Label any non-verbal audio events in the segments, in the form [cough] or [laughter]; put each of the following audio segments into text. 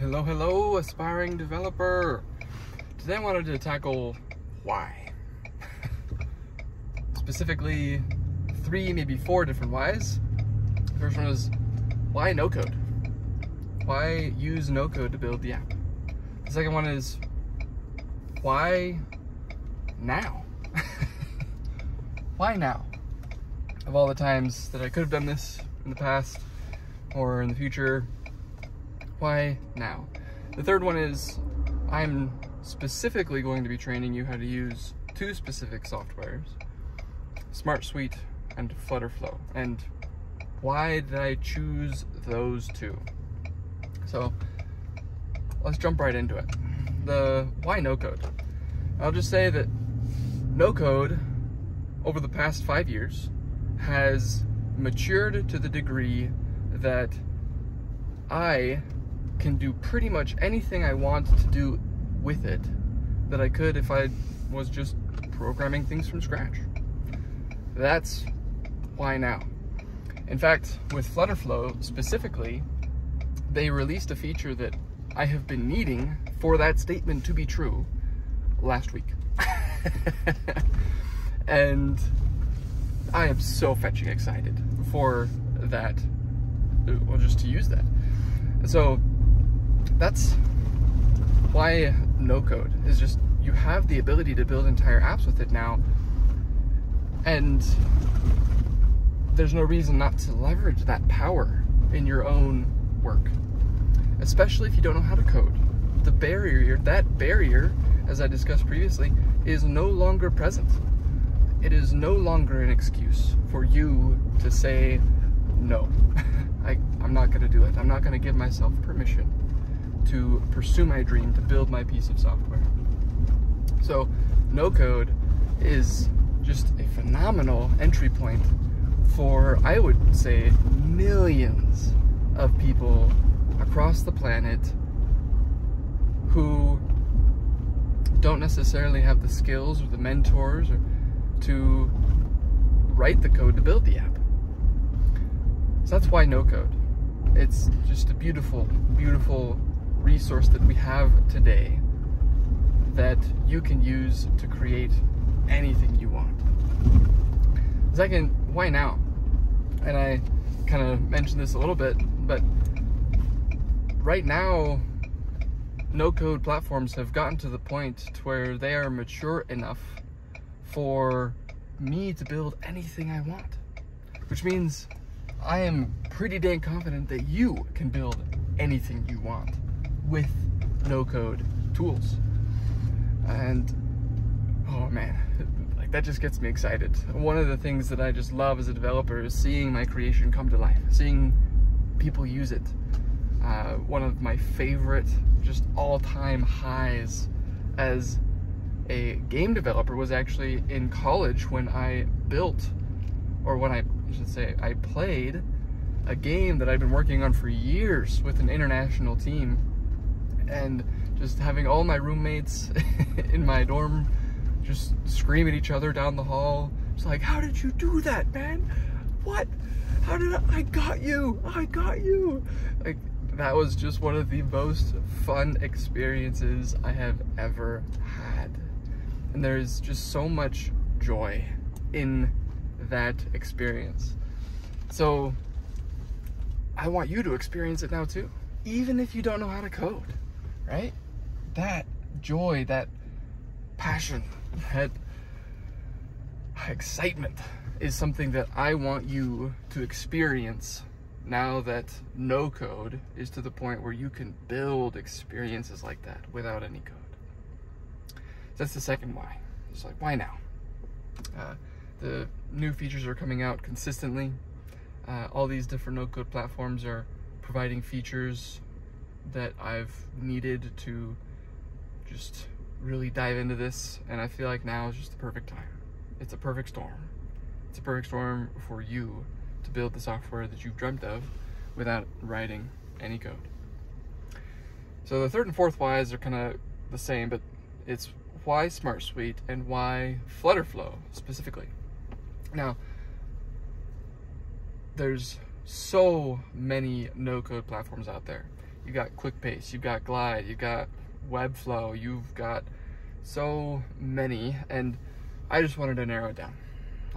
Hello, hello, aspiring developer. Today I wanted to tackle why. [laughs] Specifically, three, maybe four different whys. First one is why no code? Why use no code to build the app? The second one is why now? [laughs] why now? Of all the times that I could have done this in the past or in the future, why now? The third one is I'm specifically going to be training you how to use two specific softwares, Smart Suite and Flutterflow. And why did I choose those two? So let's jump right into it. The why no code? I'll just say that no code over the past five years has matured to the degree that I can do pretty much anything I want to do with it that I could if I was just programming things from scratch. That's why now. In fact, with Flutterflow specifically, they released a feature that I have been needing for that statement to be true last week. [laughs] and I am so fetching excited for that, well, just to use that. So that's why no code is just you have the ability to build entire apps with it now. And there's no reason not to leverage that power in your own work especially if you don't know how to code. The barrier that barrier as i discussed previously is no longer present. It is no longer an excuse for you to say no. [laughs] I, i'm not going to do it. I'm not going to give myself permission to pursue my dream to build my piece of software. So, no code is just a phenomenal entry point for, I would say, millions of people across the planet who don't necessarily have the skills or the mentors or to write the code to build the app. So that's why no code. It's just a beautiful, beautiful resource that we have today that you can use to create anything you want. Second, why now? And I kind of mentioned this a little bit, but right now, no code platforms have gotten to the point to where they are mature enough for me to build anything I want. Which means I am pretty dang confident that you can build anything you want with no code tools. And oh man, [laughs] like that just gets me excited. One of the things that I just love as a developer is seeing my creation come to life, seeing people use it. Uh, one of my favorite, just all-time highs as a game developer was actually in college when I built, or when I, I should say, I played a game that I've been working on for years with an international team and just having all my roommates [laughs] in my dorm just scream at each other down the hall. It's like, how did you do that, man? What? How did I, I got you? I got you. Like, that was just one of the most fun experiences I have ever had. And there's just so much joy in that experience. So, I want you to experience it now too, even if you don't know how to code right? That joy, that passion, that excitement is something that I want you to experience now that no code is to the point where you can build experiences like that without any code. That's the second why. It's like, why now? Uh, the new features are coming out consistently. Uh, all these different no code platforms are providing features that I've needed to just really dive into this and I feel like now is just the perfect time. It's a perfect storm. It's a perfect storm for you to build the software that you've dreamt of without writing any code. So the third and fourth whys are kind of the same, but it's why Smart Suite and why Flutterflow specifically. Now, there's so many no-code platforms out there you got Quickbase, you've got Glide, you've got Webflow, you've got so many, and I just wanted to narrow it down.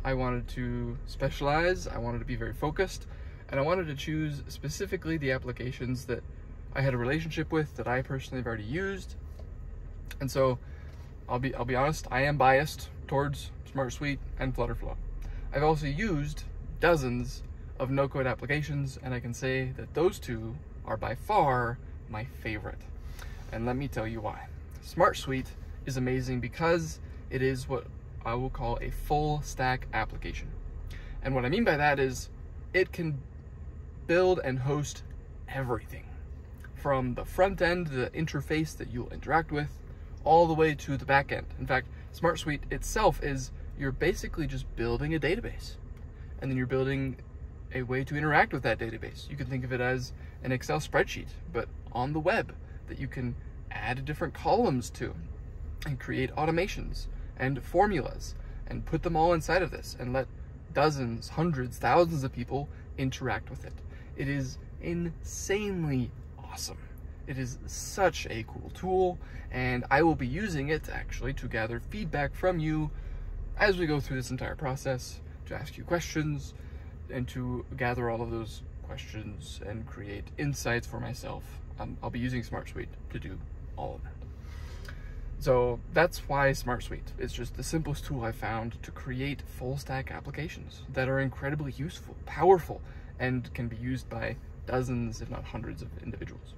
I wanted to specialize, I wanted to be very focused, and I wanted to choose specifically the applications that I had a relationship with that I personally have already used. And so I'll be I'll be honest, I am biased towards Smart Suite and Flutterflow. I've also used dozens of no-code applications and I can say that those two are by far my favorite. And let me tell you why. Smart Suite is amazing because it is what I will call a full stack application. And what I mean by that is it can build and host everything from the front end, the interface that you'll interact with, all the way to the back end. In fact, Smart Suite itself is you're basically just building a database. And then you're building a way to interact with that database. You can think of it as an Excel spreadsheet, but on the web that you can add different columns to and create automations and formulas and put them all inside of this and let dozens, hundreds, thousands of people interact with it. It is insanely awesome. It is such a cool tool and I will be using it actually to gather feedback from you as we go through this entire process, to ask you questions and to gather all of those questions and create insights for myself. Um, I'll be using SmartSuite to do all of that. So that's why SmartSuite is just the simplest tool I found to create full stack applications that are incredibly useful, powerful, and can be used by dozens, if not hundreds of individuals.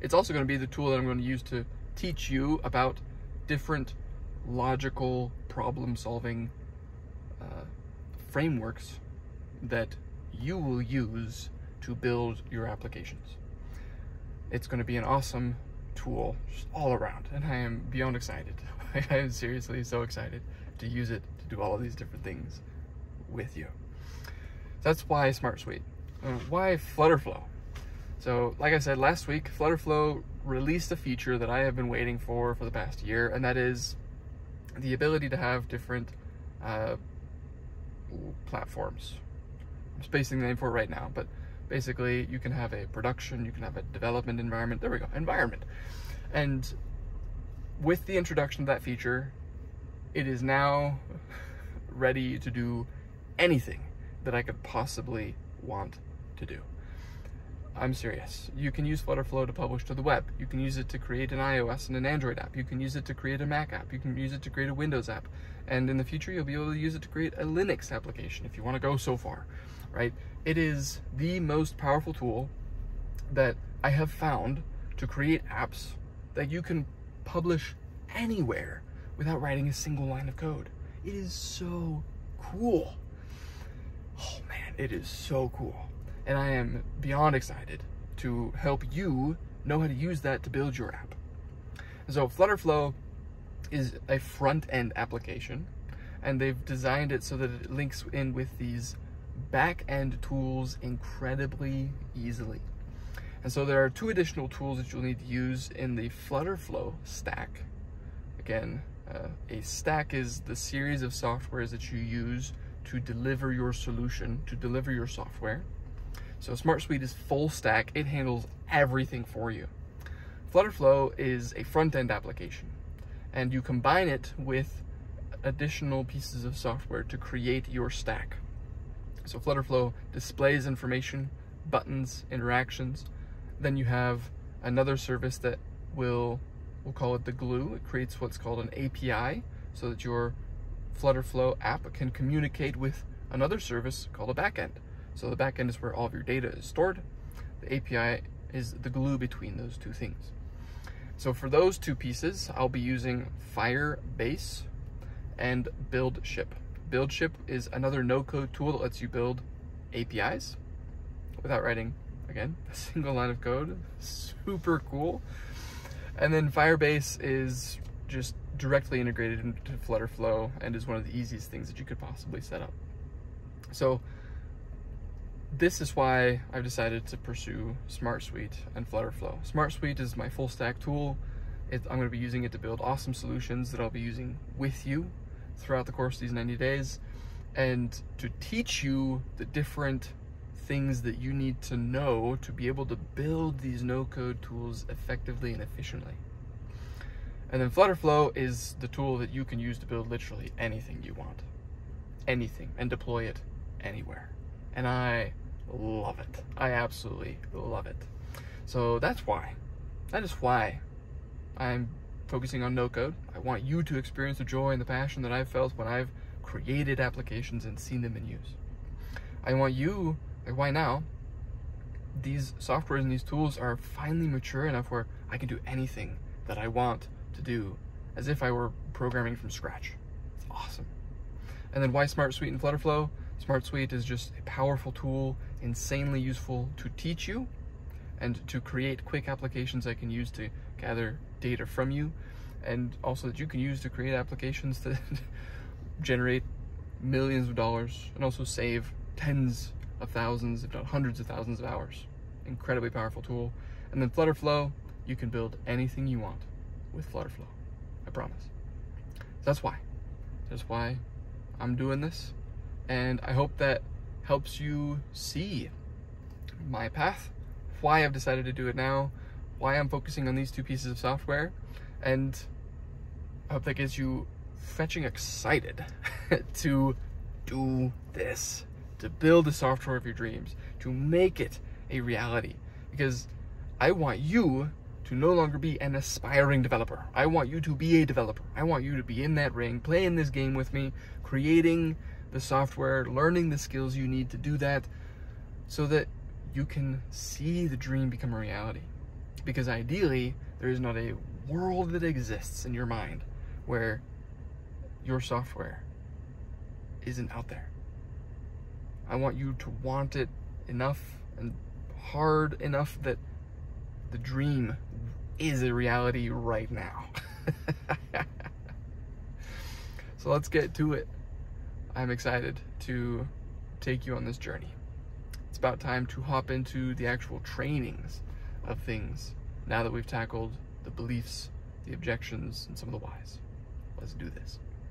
It's also going to be the tool that I'm going to use to teach you about different logical problem solving uh, frameworks that you will use to build your applications. It's going to be an awesome tool all around and I am beyond excited. [laughs] I am seriously so excited to use it to do all of these different things with you. That's why SmartSuite. Uh, why Flutterflow? So, like I said last week, Flutterflow released a feature that I have been waiting for for the past year, and that is the ability to have different uh, platforms. Spacing the name for it right now, but basically you can have a production, you can have a development environment. There we go, environment. And with the introduction of that feature, it is now [laughs] ready to do anything that I could possibly want to do. I'm serious. You can use Flutterflow to publish to the web. You can use it to create an iOS and an Android app. You can use it to create a Mac app. You can use it to create a Windows app. And in the future, you'll be able to use it to create a Linux application if you want to go so far, right? It is the most powerful tool that I have found to create apps that you can publish anywhere without writing a single line of code. It is so cool. Oh man, it is so cool. And I am beyond excited to help you know how to use that to build your app. So Flutterflow is a front-end application and they've designed it so that it links in with these back-end tools incredibly easily. And so there are two additional tools that you'll need to use in the Flutterflow stack. Again, uh, a stack is the series of softwares that you use to deliver your solution, to deliver your software. So SmartSuite is full stack. It handles everything for you. Flutterflow is a front-end application, and you combine it with additional pieces of software to create your stack. So Flutterflow displays information, buttons, interactions. Then you have another service that will, we'll call it the glue. It creates what's called an API so that your Flutterflow app can communicate with another service called a backend. So the backend is where all of your data is stored. The API is the glue between those two things. So for those two pieces, I'll be using Firebase and BuildShip. BuildShip is another no-code tool that lets you build APIs without writing, again, [laughs] a single line of code. Super cool. And then Firebase is just directly integrated into Flutterflow and is one of the easiest things that you could possibly set up. So this is why I've decided to pursue SmartSuite and Flutterflow. SmartSuite is my full stack tool. It, I'm going to be using it to build awesome solutions that I'll be using with you throughout the course of these 90 days and to teach you the different things that you need to know to be able to build these no-code tools effectively and efficiently. And then Flutterflow is the tool that you can use to build literally anything you want. Anything, and deploy it anywhere. And I love it. I absolutely love it. So that's why. That is why I'm focusing on no code. I want you to experience the joy and the passion that I've felt when I've created applications and seen them in use. I want you, like why now? These softwares and these tools are finally mature enough where I can do anything that I want to do as if I were programming from scratch. It's awesome. And then why Smart Suite and Flutterflow? Smart Suite is just a powerful tool, insanely useful to teach you and to create quick applications I can use to gather data from you and also that you can use to create applications that [laughs] generate millions of dollars and also save tens of thousands, if not hundreds of thousands of hours. Incredibly powerful tool. And then Flutterflow, you can build anything you want with Flutterflow. I promise. That's why. That's why I'm doing this. And I hope that helps you see my path, why I've decided to do it now, why I'm focusing on these two pieces of software, and I hope that gets you fetching excited [laughs] to do this, to build the software of your dreams, to make it a reality. Because I want you to no longer be an aspiring developer. I want you to be a developer. I want you to be in that ring, playing this game with me, creating the software, learning the skills you need to do that so that you can see the dream become a reality. Because ideally, there is not a world that exists in your mind where your software isn't out there. I want you to want it enough and hard enough that the dream is a reality right now. [laughs] so let's get to it. I'm excited to take you on this journey. It's about time to hop into the actual trainings of things now that we've tackled the beliefs, the objections, and some of the whys. Let's do this.